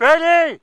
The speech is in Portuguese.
Ready?